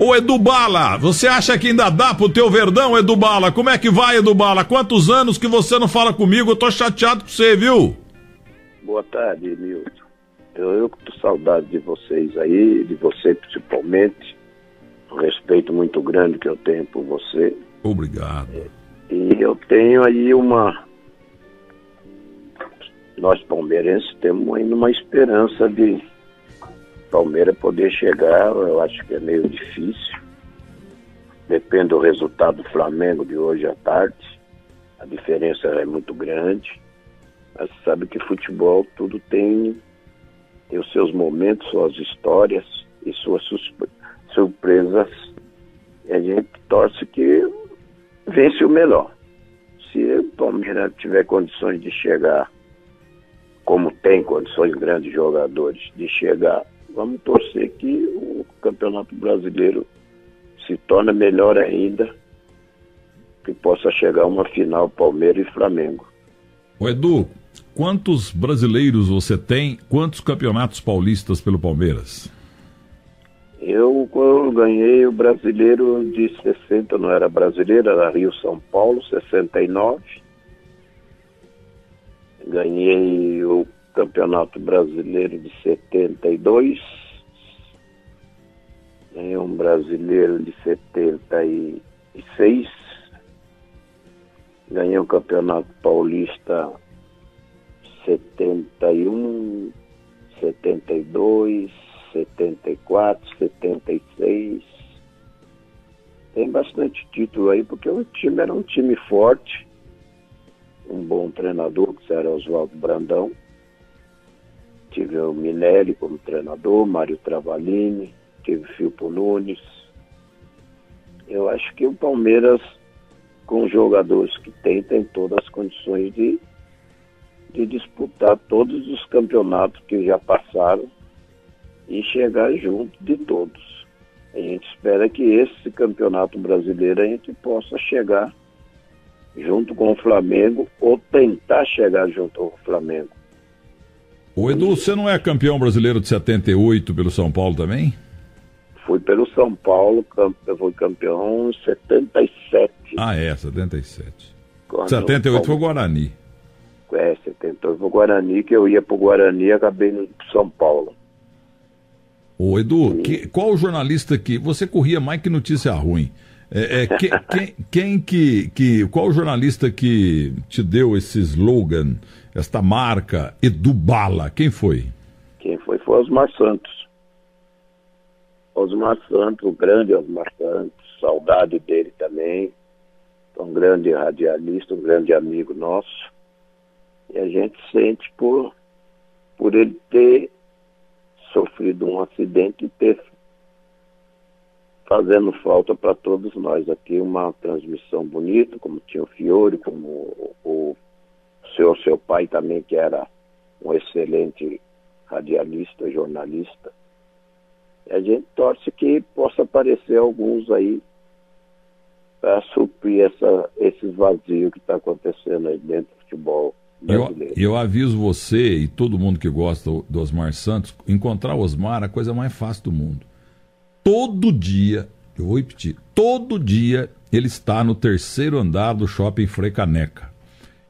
Ô Edu Bala, você acha que ainda dá pro teu verdão, Edu Bala? Como é que vai, Edu Bala? Quantos anos que você não fala comigo? Eu tô chateado com você, viu? Boa tarde, Milton. Eu, eu tô saudade de vocês aí, de você principalmente. Um respeito muito grande que eu tenho por você. Obrigado. E eu tenho aí uma. Nós palmeirenses temos ainda uma esperança de Palmeiras poder chegar, eu acho que é meio difícil. Depende do resultado do Flamengo de hoje à tarde. A diferença é muito grande. Mas sabe que futebol tudo tem, tem os seus momentos, suas histórias e suas surpresas. E a gente torce que vence o melhor. Se o Palmeiras tiver condições de chegar, como tem condições grandes jogadores de chegar vamos torcer que o Campeonato Brasileiro se torne melhor ainda, que possa chegar uma final Palmeiras e Flamengo. O Edu, quantos brasileiros você tem? Quantos campeonatos paulistas pelo Palmeiras? Eu, eu ganhei o brasileiro de 60, não era brasileiro, era Rio São Paulo, 69. Ganhei o Campeonato Brasileiro de 72, ganhei um brasileiro de 76, ganhei o Campeonato Paulista 71, 72, 74, 76. Tem bastante título aí, porque o time era um time forte, um bom treinador, que era Oswaldo Brandão tive o Minelli como treinador, Mário Travalini, tive Filpo Nunes. Eu acho que o Palmeiras, com os jogadores que tem, tem todas as condições de, de disputar todos os campeonatos que já passaram e chegar junto de todos. A gente espera que esse campeonato brasileiro a gente possa chegar junto com o Flamengo ou tentar chegar junto ao Flamengo. O Edu, você não é campeão brasileiro de 78 pelo São Paulo também? Fui pelo São Paulo, eu fui campeão em 77. Ah, é, 77. Quando 78 foi o Guarani. É, 78 foi o Guarani, que eu ia pro Guarani e acabei no São Paulo. Ô Edu, que, qual jornalista que. Você corria mais que notícia ruim. É, é, que, quem, quem que, que. Qual jornalista que te deu esse slogan? Esta marca Edubala? Quem foi? Quem foi foi Osmar Santos. Osmar Santos, o grande Osmar Santos, saudade dele também. Um grande radialista, um grande amigo nosso. E a gente sente por, por ele ter sofrido um acidente e ter fazendo falta para todos nós aqui uma transmissão bonita, como tinha o Fiore, como o, o seu, seu pai também, que era um excelente radialista, jornalista. E a gente torce que possa aparecer alguns aí para suprir essa, esse vazio que está acontecendo aí dentro do futebol brasileiro. Eu, eu aviso você e todo mundo que gosta do Osmar Santos, encontrar o Osmar é a coisa mais fácil do mundo. Todo dia, eu vou repetir, todo dia ele está no terceiro andar do shopping Caneca.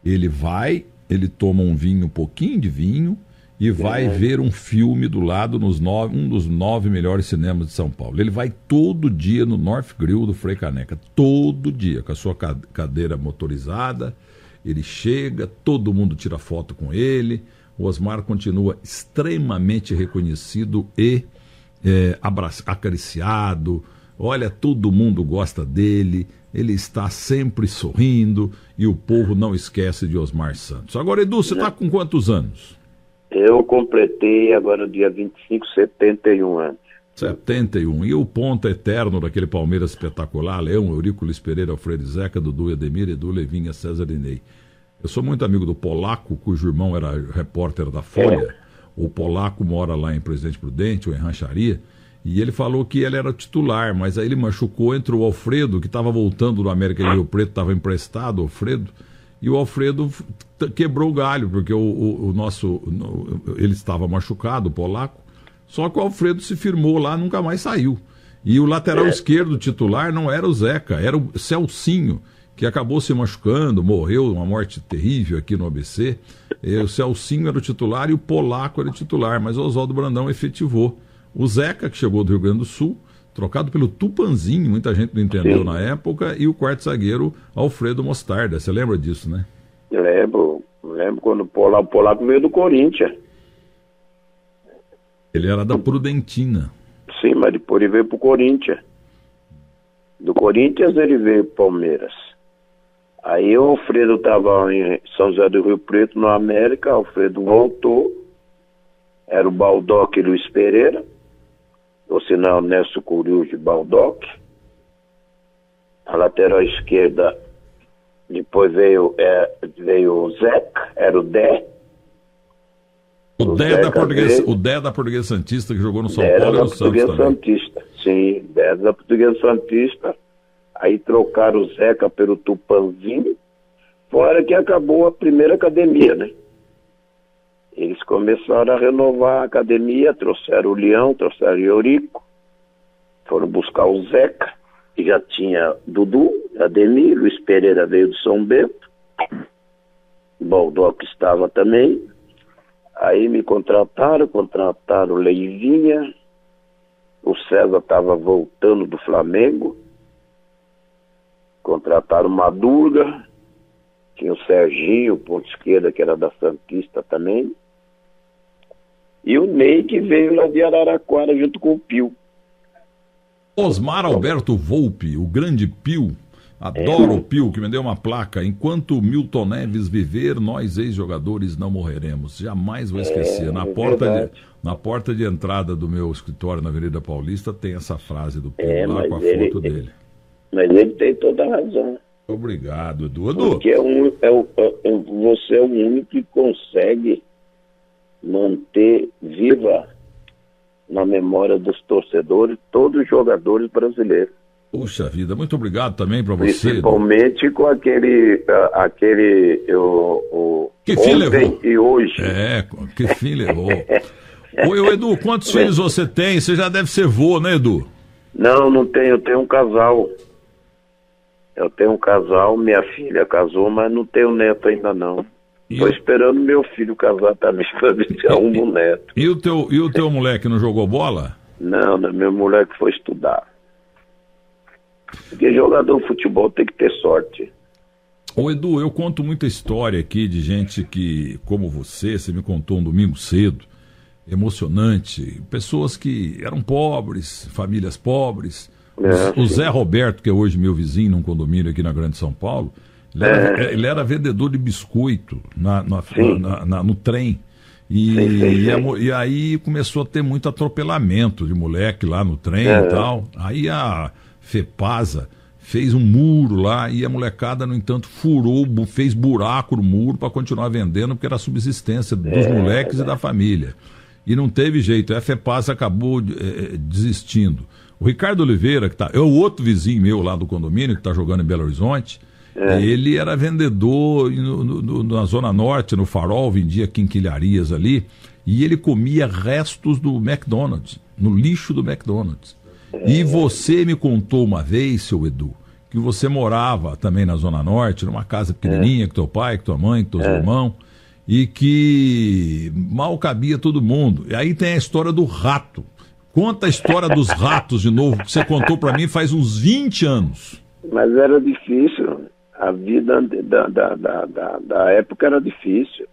Ele vai, ele toma um vinho, um pouquinho de vinho, e vai é. ver um filme do lado nos nove, um dos nove melhores cinemas de São Paulo. Ele vai todo dia no North Grill do Frei Caneca, todo dia, com a sua cadeira motorizada. Ele chega, todo mundo tira foto com ele. O Osmar continua extremamente reconhecido e é, acariciado. Olha, todo mundo gosta dele ele está sempre sorrindo e o povo não esquece de Osmar Santos. Agora, Edu, você está com quantos anos? Eu completei agora dia 25, 71 anos. 71. E o ponto eterno daquele Palmeiras espetacular, Leão, Eurícolis Pereira, Alfredo Zeca, Dudu Edemir, Edu Levinha, César Inei. Eu sou muito amigo do Polaco, cujo irmão era repórter da Folha. É. O Polaco mora lá em Presidente Prudente ou em Rancharia. E ele falou que ele era titular, mas aí ele machucou, entrou o Alfredo, que estava voltando do América de Rio Preto, estava emprestado, o Alfredo, e o Alfredo quebrou o galho, porque o, o, o nosso. ele estava machucado, o polaco, só que o Alfredo se firmou lá, nunca mais saiu. E o lateral é. esquerdo titular não era o Zeca, era o Celcinho, que acabou se machucando, morreu, uma morte terrível aqui no ABC. E o Celcinho era o titular e o Polaco era o titular, mas o Oswaldo Brandão efetivou. O Zeca, que chegou do Rio Grande do Sul, trocado pelo Tupanzinho, muita gente não entendeu Sim. na época, e o quarto zagueiro Alfredo Mostarda. Você lembra disso, né? Eu lembro, lembro quando o Polaco, o Polaco veio do Corinthians. Ele era da Prudentina. Sim, mas depois ele veio pro Corinthians. Do Corinthians ele veio pro Palmeiras. Aí o Alfredo estava em São José do Rio Preto, no América, o Alfredo voltou. Era o Baldock Luiz Pereira o sinal Nelson Curius de Baldock. A lateral esquerda, depois veio, é, veio o Zeca, era o Dé. O, o Dé da Portuguesa, o Dé da Portuguesa Santista que jogou no São Paulo e no Santos também. Santista, sim, Dé da Portuguesa Santista. Aí trocaram o Zeca pelo Tupanzinho, fora que acabou a primeira academia, né? Eles começaram a renovar a academia, trouxeram o Leão, trouxeram o Eurico, foram buscar o Zeca, que já tinha Dudu, Ademir, Luiz Pereira veio de São Bento, Baldock estava também. Aí me contrataram, contrataram o Leivinha, o César estava voltando do Flamengo, contrataram Madurga, tinha o Serginho, ponto esquerda, que era da Santista também. E o Ney que veio lá de Araraquara junto com o Pio. Osmar Alberto Volpe, o grande Pio. Adoro é. o Pio, que me deu uma placa. Enquanto Milton Neves viver, nós ex-jogadores não morreremos. Jamais vou esquecer. É, na, é porta de, na porta de entrada do meu escritório na Avenida Paulista tem essa frase do Pio é, lá com a ele, foto dele. Mas ele tem toda a razão. Obrigado, Edu. Edu. Porque é um, é, você é o único que consegue manter viva na memória dos torcedores todos os jogadores brasileiros. Puxa vida, muito obrigado também para você. Principalmente com aquele, aquele o, o que fim levou? e hoje. É, que fim levou. Oi, Edu, quantos filhos você tem? Você já deve ser vô, né, Edu? Não, não tenho, eu tenho um casal. Eu tenho um casal, minha filha casou, mas não tenho neto ainda não. Estou esperando meu filho casar também para ver se um neto. E o, teu, e o teu moleque não jogou bola? Não, não, meu moleque foi estudar. Porque jogador de futebol tem que ter sorte. Ô Edu, eu conto muita história aqui de gente que, como você, você me contou um domingo cedo, emocionante, pessoas que eram pobres, famílias pobres. É, o Zé Roberto, que é hoje meu vizinho num condomínio aqui na Grande São Paulo, ele era, é. ele era vendedor de biscoito na, na, na, na no trem. E, sim, sim. E, e, aí começou a ter muito atropelamento de moleque lá no trem é. e tal. Aí a Fepasa fez um muro lá e a molecada, no entanto, furou, fez buraco no muro para continuar vendendo, porque era a subsistência dos é, moleques e da família. E não teve jeito. A Fepasa acabou é, desistindo. O Ricardo Oliveira, que tá, é o outro vizinho meu lá do condomínio, que está jogando em Belo Horizonte, é. Ele era vendedor no, no, na Zona Norte, no Farol, vendia quinquilharias ali, e ele comia restos do McDonald's, no lixo do McDonald's. É. E você me contou uma vez, seu Edu, que você morava também na Zona Norte, numa casa pequenininha, é. com teu pai, com tua mãe, com teus é. irmãos, e que mal cabia todo mundo. E aí tem a história do rato. Conta a história dos ratos de novo, que você contou para mim faz uns 20 anos. Mas era difícil a vida da, da, da, da, época era difícil.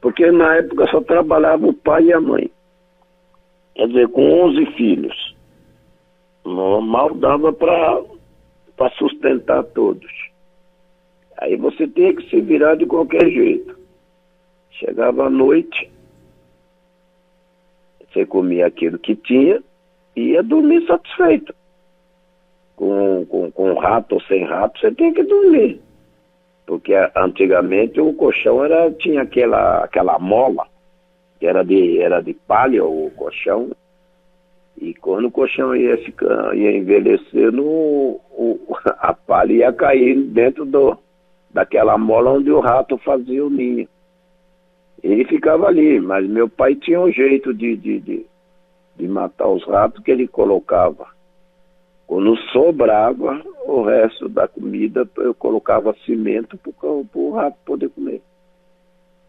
Porque na época só trabalhava o pai e a mãe. Quer dizer, com 11 filhos. Mal dava para sustentar todos. Aí você tinha que se virar de qualquer jeito. Chegava à noite, você comia aquilo que tinha e ia dormir satisfeito com, com, com rato ou sem rato, você tem que dormir. Porque antigamente o colchão era, tinha aquela, aquela mola, que era de, era de palha o colchão. E quando o colchão ia, ficar, ia envelhecendo, o, a palha ia cair dentro do, daquela mola onde o rato fazia o ninho. Ele ficava ali, mas meu pai tinha um jeito de, de, de, de matar os ratos que ele colocava Quando sobrava o resto da comida, eu colocava cimento para o rato poder comer.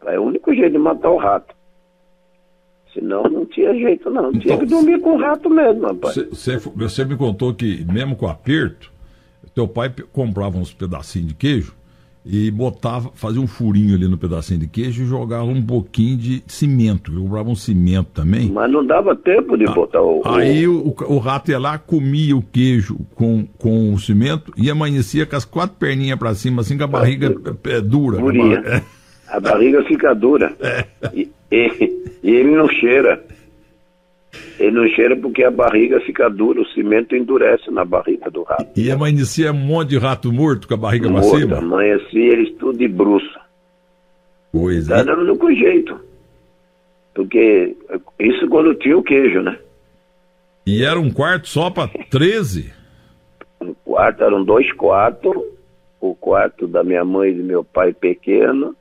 É o único jeito de matar o rato. Senão não tinha jeito, não. Então, tinha que dormir com o rato mesmo, rapaz. Você me contou que, mesmo com aperto, teu pai comprava uns pedacinhos de queijo e botava, fazia um furinho ali no pedacinho de queijo e jogava um pouquinho de cimento. Comprava um cimento também. Mas não dava tempo de ah, botar o. Aí o, o, rato ia lá, comia o queijo com, com o cimento e amanhecia com as quatro perninhas para cima, assim, com a barriga é, é dura. É. A barriga fica dura. É. E, e, e ele não cheira. Ele não cheira porque a barriga fica dura, o cimento endurece na barriga do rato. E amanhecia um monte de rato morto com a barriga morto, pra cima? Amanhecia eles tudo de bruxa. Pois tá é. dando com jeito. Porque isso quando tinha o queijo, né? E era um quarto só para 13? Um quarto, eram dois quartos. O quarto da minha mãe e do meu pai pequeno.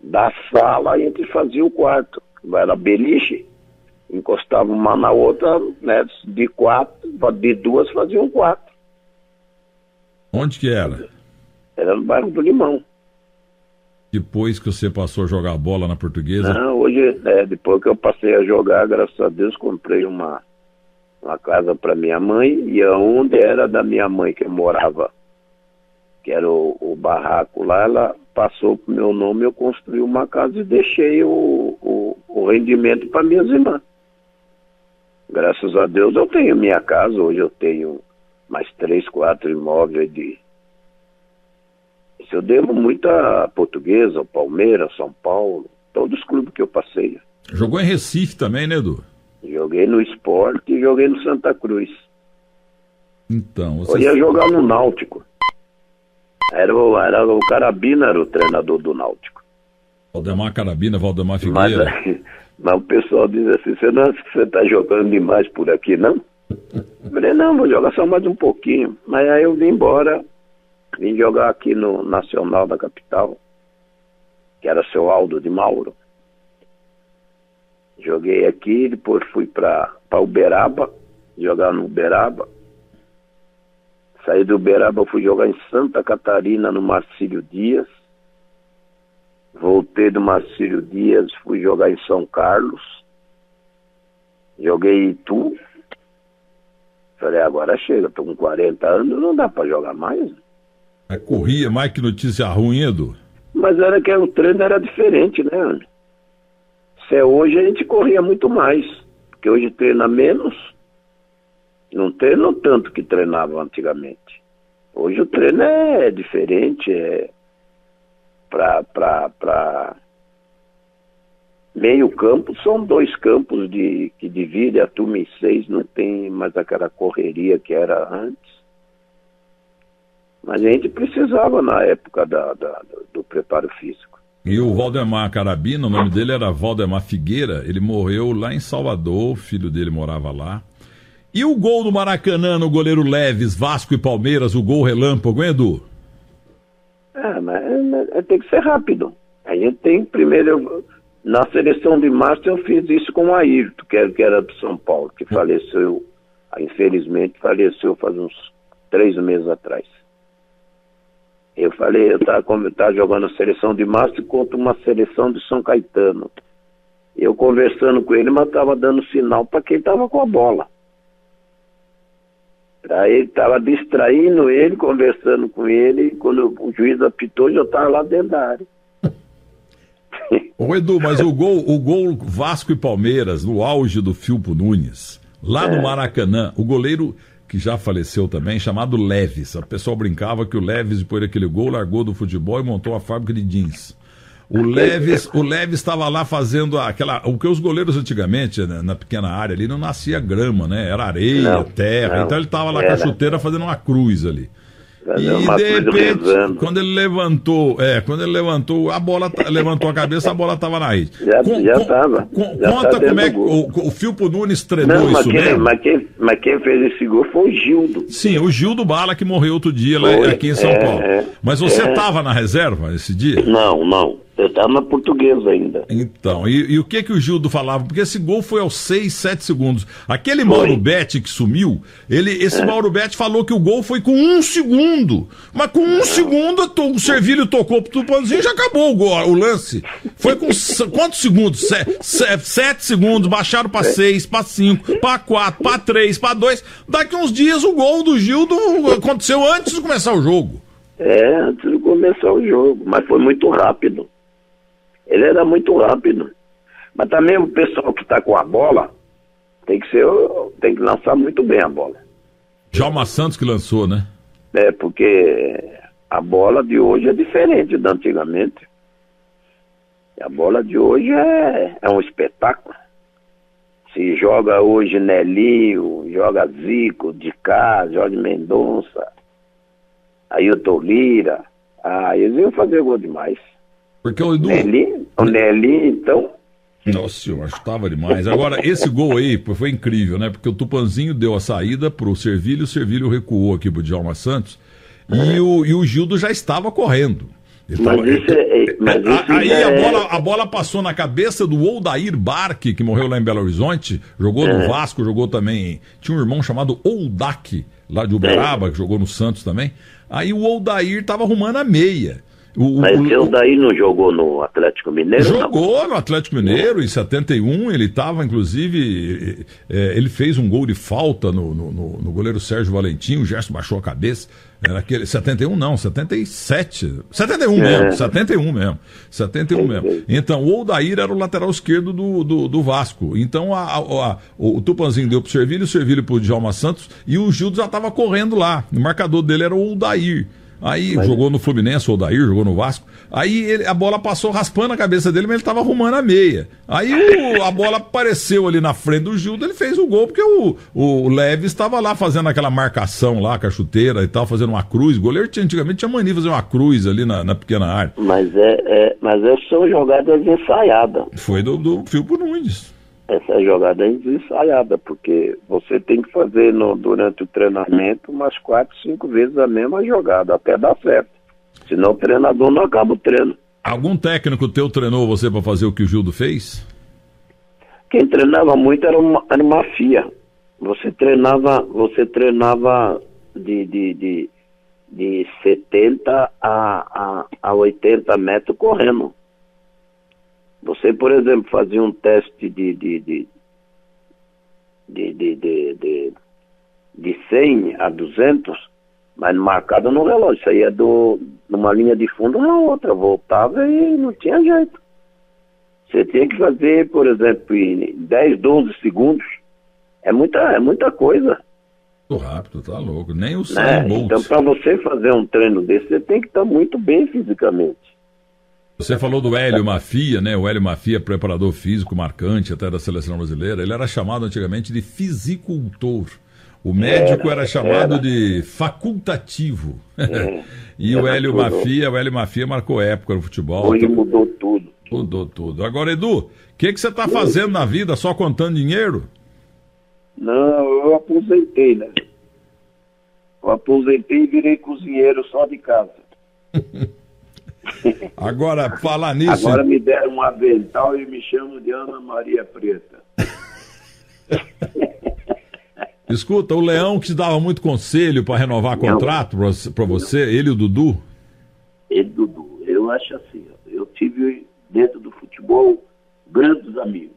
Da sala a gente fazia o quarto. Era beliche encostava uma na outra, né, de quatro, de duas faziam quatro. Onde que era? Era no bairro do Limão. Depois que você passou a jogar bola na portuguesa? Não, hoje, é, depois que eu passei a jogar, graças a Deus, comprei uma, uma casa para minha mãe, e aonde era da minha mãe que eu morava, que era o, o barraco lá, ela passou pro meu nome, eu construí uma casa e deixei o, o, o rendimento para minhas irmãs. Graças a Deus eu tenho minha casa, hoje eu tenho mais três, quatro imóveis de. Isso eu devo muito a Portuguesa, ao Palmeiras, São Paulo, todos os clubes que eu passei. Jogou em Recife também, né, Edu? Joguei no esporte e joguei no Santa Cruz. Então, você... Eu ia jogar no Náutico. Era o, era o Carabina, era o treinador do Náutico. Valdemar Carabina, Valdemar Figueira. Mas, mas o pessoal diz assim, você não você está jogando demais por aqui, não? Eu falei, não, vou jogar só mais um pouquinho. Mas aí eu vim embora, vim jogar aqui no Nacional da capital, que era seu Aldo de Mauro. Joguei aqui, depois fui para Uberaba, jogar no Uberaba. Saí do Uberaba, fui jogar em Santa Catarina, no Marcílio Dias. Voltei do Marcílio Dias, fui jogar em São Carlos. Joguei em Itu. Falei, agora chega, estou com 40 anos, não dá para jogar mais. Mas corria mais que notícia ruim, Edu? Mas era que o treino era diferente, né, Ana? Se é hoje, a gente corria muito mais. Porque hoje treina menos. Não treina tanto que treinava antigamente. Hoje o treino é diferente, é para meio campo, são dois campos de, que dividem a turma em seis, não tem mais aquela correria que era antes. Mas a gente precisava na época da, da, do preparo físico. E o Valdemar Carabina, o nome dele era Valdemar Figueira, ele morreu lá em Salvador, o filho dele morava lá. E o gol do Maracanã no goleiro Leves, Vasco e Palmeiras, o gol relâmpago, hein, Edu? É, mas tem que ser rápido. A gente tem primeiro. Na seleção de março eu fiz isso com o Ayrton, que era do São Paulo, que faleceu, infelizmente faleceu faz uns três meses atrás. Eu falei, eu estava jogando a seleção de março contra uma seleção de São Caetano. Eu conversando com ele, mas estava dando sinal para quem estava com a bola. Aí estava distraindo ele, conversando com ele, e quando o juiz apitou, já estava lá dentro da área. Ô Edu, mas o gol, o gol Vasco e Palmeiras, no auge do Filpo Nunes, lá é. no Maracanã, o goleiro que já faleceu também, chamado Leves. O pessoal brincava que o Leves, depois daquele gol, largou do futebol e montou a fábrica de jeans. O Leves, o Leves estava lá fazendo aquela. O que os goleiros antigamente, né, na pequena área ali, não nascia grama, né? Era areia, não, era. Então ele estava lá Era. com a chuteira fazendo uma cruz ali. E de repente, quando ele levantou, é, quando ele levantou, a bola levantou a cabeça, a bola estava na rede. Já, com, já estava. Conta tá como é que o, o Filpo Nunes treinou Não, isso quem, mesmo. Mas quem, mas quem fez esse gol foi o Gildo. Sim, o Gildo Bala que morreu outro dia lá, aqui em São é, Paulo. É, mas você estava é. na reserva esse dia? Não, não. Eu estava na portuguesa ainda. Então, e, e, o que que o Gildo falava? Porque esse gol foi aos 6, 7 segundos. Aquele foi. Mauro Betti que sumiu, ele, esse é. Mauro Betti falou que o gol foi com um segundo. Mas com um é. segundo o Servilho tocou pro Tupanzinho e já acabou o, gol, o lance. Foi com quantos segundos? Sete, sete segundos, baixaram para seis, para cinco, para quatro, para três, para dois. Daqui uns dias o gol do Gildo aconteceu antes de começar o jogo. É, antes de começar o jogo, mas foi muito rápido. Ele era muito rápido. Mas também o pessoal que está com a bola tem que ser, tem que lançar muito bem a bola. Jalma Santos que lançou, né? É, porque a bola de hoje é diferente da antigamente. A bola de hoje é, é um espetáculo. Se joga hoje Nelinho, joga Zico, de cá, Jorge Mendonça, Ailton Lira, ah, eles iam fazer gol demais. Porque o Edu... Nelly, o Nelly, então. Nossa, eu achava demais. Agora, esse gol aí foi incrível, né? Porque o Tupanzinho deu a saída pro Servilho, o Servilho recuou aqui pro Djalma Santos. E, o, e o Gildo já estava correndo. Mas isso é, é mas isso aí é... a, bola, a bola passou na cabeça do Oldair Barque, que morreu lá em Belo Horizonte, jogou no é. Vasco, jogou também. Tinha um irmão chamado Oldak, lá de Uberaba, que jogou no Santos também. Aí o Oldair estava arrumando a meia. O, Mas o, o daí não jogou no Atlético Mineiro? Jogou não? no Atlético Mineiro, em 71, ele estava, inclusive, é, ele fez um gol de falta no, no, no, goleiro Sérgio Valentim, o Gerson baixou a cabeça. Era aquele. 71 não, 77. 71 é. mesmo, 71 mesmo. 71 é. mesmo. Então, o Odair era o lateral esquerdo do, do, do Vasco. Então, a, a, a, o Tupanzinho deu pro Servilho, o Servilho pro Djalma Santos e o Gildo já estava correndo lá. O marcador dele era o Odair. Aí mas... jogou no Fluminense, o Odair, jogou no Vasco. Aí ele, a bola passou raspando a cabeça dele, mas ele estava arrumando a meia. Aí o, a bola apareceu ali na frente do Gildo, ele fez o gol, porque o, o Leves estava lá fazendo aquela marcação lá com a chuteira e tal, fazendo uma cruz. O goleiro tinha, antigamente tinha mania de fazer uma cruz ali na, na pequena área. Mas é, é, mas é são jogadas ensaiadas. Foi do, do Filpo Nunes essa jogada é ensaiada, porque você tem que fazer no, durante o treinamento umas quatro, cinco vezes a mesma jogada, até dar certo. Senão o treinador não acaba o treino. Algum técnico teu treinou você para fazer o que o Gildo fez? Quem treinava muito era uma, era uma FIA. Você treinava, você treinava de, de, de, de 70 a, a, a 80 metros correndo. Você, por exemplo, fazia um teste de, de, de, de, de, de, de, de 100 a 200, mas marcado no relógio. Isso aí é do, numa linha de fundo na outra. Voltava e não tinha jeito. Você tinha que fazer, por exemplo, em 10, 12 segundos. É muita, é muita coisa. Muito rápido, tá louco. Nem o 100 é, Então, para você fazer um treino desse, você tem que estar muito bem fisicamente. Você falou do Hélio Mafia, né? O Hélio Mafia, preparador físico marcante até da seleção brasileira. Ele era chamado antigamente de fisicultor. O médico era, era chamado era. de facultativo. É, e o Hélio tudo. Mafia, o Hélio Mafia marcou época no futebol. Hoje mudou tudo. Mudou tudo. Agora, Edu, o que, que você está fazendo na vida? Só contando dinheiro? Não, eu aposentei, né? Eu aposentei e virei cozinheiro só de casa. Agora, falar nisso. Agora me deram um avental e me chamam de Ana Maria Preta. Escuta, o Leão que te dava muito conselho para renovar contrato para você, ele e o Dudu? Ele Dudu. Eu acho assim, eu tive dentro do futebol grandes amigos.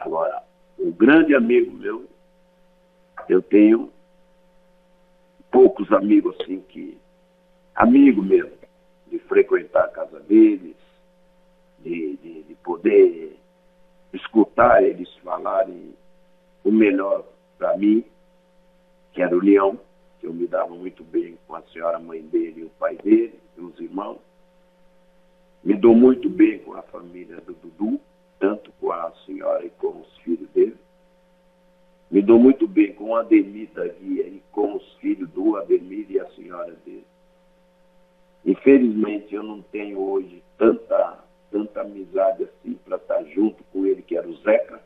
Agora, um grande amigo meu, eu tenho poucos amigos assim que. Amigo mesmo de frequentar a casa deles, de, de, de poder escutar eles falarem o melhor para mim, que era o Leão, que eu me dava muito bem com a senhora mãe dele e o pai dele, e os irmãos. Me dou muito bem com a família do Dudu, tanto com a senhora e com os filhos dele. Me dou muito bem com a Ademir da Guia e com os filhos do Ademir e a senhora dele. Infelizmente eu não tenho hoje tanta, tanta amizade assim para estar junto com ele, que era o Zeca,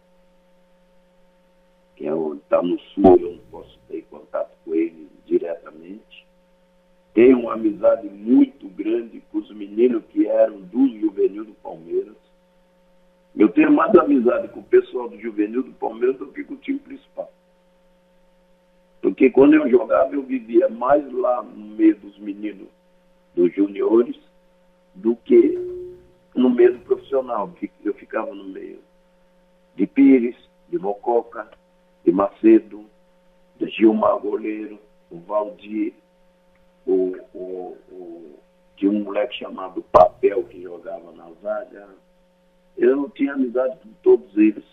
que está é no sul, eu não posso ter contato com ele diretamente. Tenho uma amizade muito grande com os meninos que eram do juvenil do Palmeiras. Eu tenho mais amizade com o pessoal do juvenil do Palmeiras do que com o time principal. Porque quando eu jogava, eu vivia mais lá no meio dos meninos dos juniores do que no meio profissional. Eu ficava no meio de Pires, de Mococa, de Macedo, de Gilmar Goleiro, o Valdir, o, o, o, tinha um moleque chamado Papel que jogava na zaga. Eu tinha amizade com todos eles.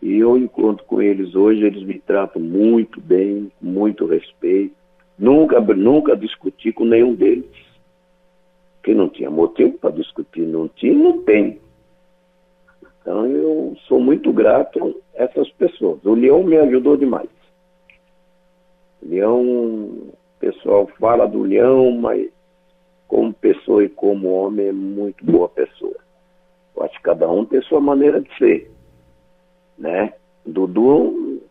E eu encontro com eles hoje, eles me tratam muito bem, com muito respeito. Nunca, nunca discuti com nenhum deles. Que não tinha motivo para discutir, não tinha, não tem. Então eu sou muito grato a essas pessoas. O Leão me ajudou demais. O Leão, o pessoal fala do Leão, mas como pessoa e como homem é muito boa pessoa. Eu acho que cada um tem sua maneira de ser. Né? Dudu,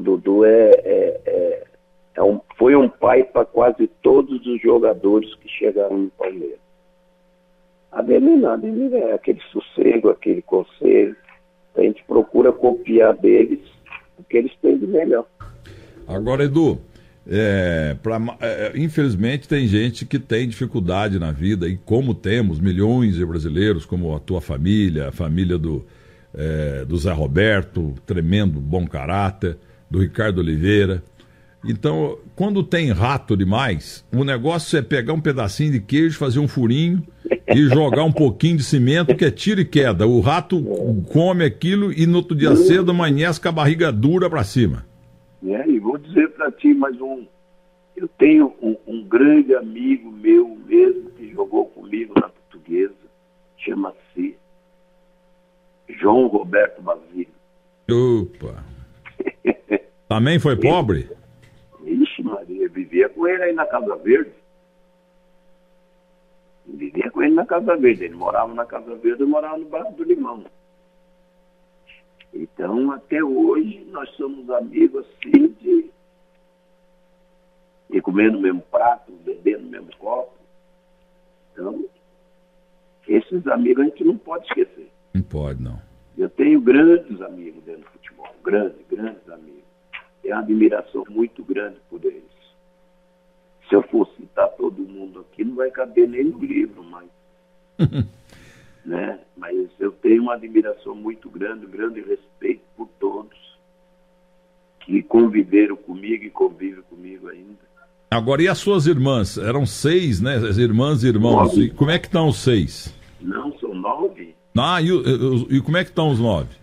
Dudu é, é, é, é um, foi um pai para quase todos os jogadores que chegaram no Palmeiras. A dele não, a é aquele sossego, aquele conselho. A gente procura copiar deles o que eles têm de melhor. Agora, Edu, é, pra, é, infelizmente tem gente que tem dificuldade na vida, e como temos milhões de brasileiros, como a tua família, a família do, é, do Zé Roberto, tremendo bom caráter, do Ricardo Oliveira. Então, quando tem rato demais, o negócio é pegar um pedacinho de queijo, fazer um furinho e jogar um pouquinho de cimento, que é tiro e queda. O rato come aquilo e no outro dia cedo amanhece com a barriga dura para cima. É, e vou dizer para ti mais um. Eu tenho um, um, grande amigo meu mesmo que jogou comigo na portuguesa, chama-se João Roberto Basílio. Opa! Também foi pobre? Ixi, Maria, vivia com ele aí na Casa Verde. Vivia com ele na Casa Verde. Ele morava na Casa Verde, eu morava no bairro do Limão. Então, até hoje, nós somos amigos assim de, de comer no mesmo prato, beber no mesmo copo. Então, esses amigos a gente não pode esquecer. Não pode, não. Eu tenho grandes amigos dentro do futebol, grandes, grandes amigos. Tenho uma admiração muito grande por eles. Se eu for citar todo mundo aqui, não vai caber nem no livro, mas. né? Mas eu tenho uma admiração muito grande, um grande respeito por todos que conviveram comigo e convivem comigo ainda. Agora, e as suas irmãs? Eram seis, né? As irmãs e irmãos. Nove. E como é que estão os seis? Não, são nove. Ah, e, e, e como é que estão os nove?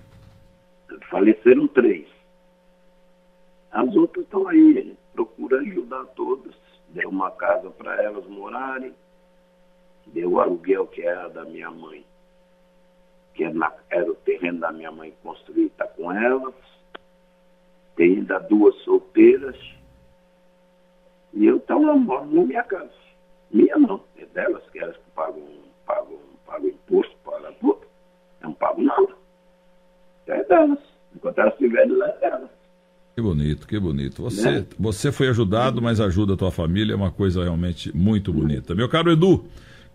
Faleceram três. As outras estão aí, procura ajudar todas. Deu uma casa para elas morarem, deu o aluguel que era da minha mãe, que era, na, era o terreno da minha mãe construído, está com elas. Tem ainda duas solteiras. E eu estou lá, moro na minha casa. Minha não, é delas, que elas que pagam, pagam, pagam imposto, pagam tudo. Eu não pago nada. É delas. Enquanto elas estiverem lá, é delas. Que bonito, que bonito. Você, né? você foi ajudado, mas ajuda a tua família, é uma coisa realmente muito bonita. Meu caro Edu,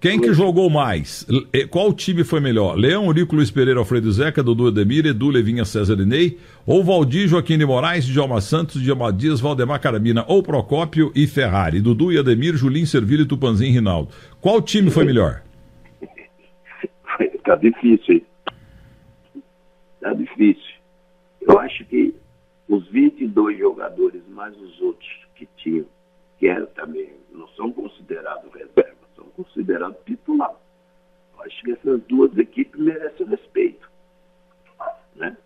quem que jogou mais? Qual time foi melhor? Leão, Rico, Luiz Pereira, Alfredo Zeca, Dudu Edemir, Edu, Levinha, César Inei? Ou Valdir, Joaquim de Moraes, Djalma Santos, Djalma Dias, Valdemar Carabina, ou Procópio e Ferrari? Dudu e Ademir, Julinho, Servilho, Tupanzinho e Rinaldo. Qual time foi melhor? Tá difícil, hein? Tá difícil. Eu acho que os 22 jogadores, mais os outros que tinham, que eram também, não são considerados reserva, são considerados titulares. Acho que essas duas equipes merecem respeito. Né?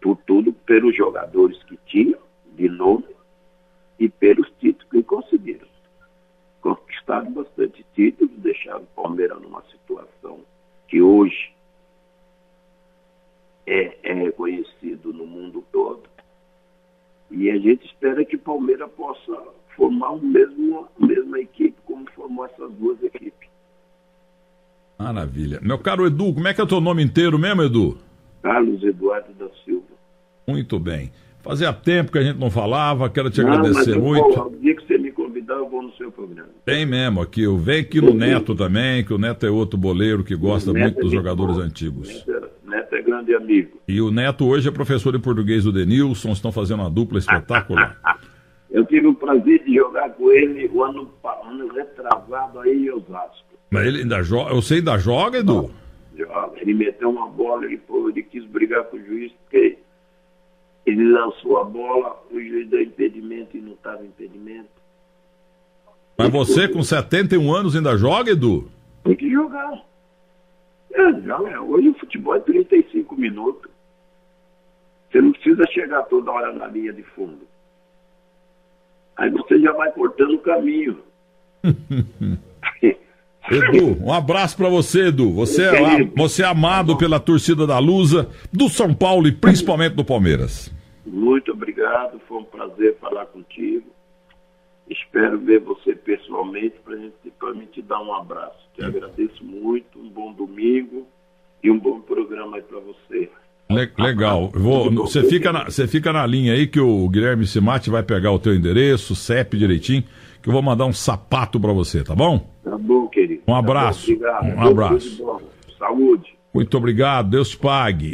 Por tudo, pelos jogadores que tinham, de nome, e pelos títulos que conseguiram. Conquistaram bastante títulos, deixaram o Palmeiras numa situação que hoje é, é reconhecido no mundo todo e a gente espera que o Palmeiras possa formar o mesmo, a mesma equipe como formou essas duas equipes. Maravilha. Meu caro Edu, como é que é o teu nome inteiro mesmo, Edu? Carlos Eduardo da Silva. Muito bem. Fazia tempo que a gente não falava, quero te não, agradecer muito. o dia que você me convidar eu vou no seu programa. Tem mesmo aqui. Eu venho aqui no Neto também, que o Neto é outro boleiro que gosta muito é dos muito jogadores bom. antigos. Neto Neto é grande amigo. E o Neto hoje é professor de português do Denilson, estão fazendo uma dupla espetacular. Eu tive o prazer de jogar com ele o ano, ano retrasado aí em Osasco. Mas ele ainda joga. Eu sei ainda joga, Edu? Joga. Ele meteu uma bola, ele, pô, ele quis brigar com o juiz, porque ele lançou a bola, o juiz deu impedimento e não estava impedimento. Mas você com 71 anos ainda joga, Edu? Tem que jogar. É, joga. Hoje o futebol é 35 minutos. Você não precisa chegar toda hora na linha de fundo. Aí você já vai cortando o caminho. Edu, um abraço pra você, Edu. Você é, você é amado pela torcida da Lusa, do São Paulo e principalmente do Palmeiras. Muito obrigado, foi um prazer falar contigo. Espero ver você pessoalmente para mim te dar um abraço. Te agradeço muito, um bom domingo e um bom programa aí para você. Le- legal. Vou, você, fica na, você fica na linha aí que o Guilherme Simati vai pegar o teu endereço, CEP direitinho, que eu vou mandar um sapato pra você, tá bom? Tá bom, querido. Um Tá bom, abraço. obrigado. Um abraço. Saúde. Muito obrigado, Deus te pague.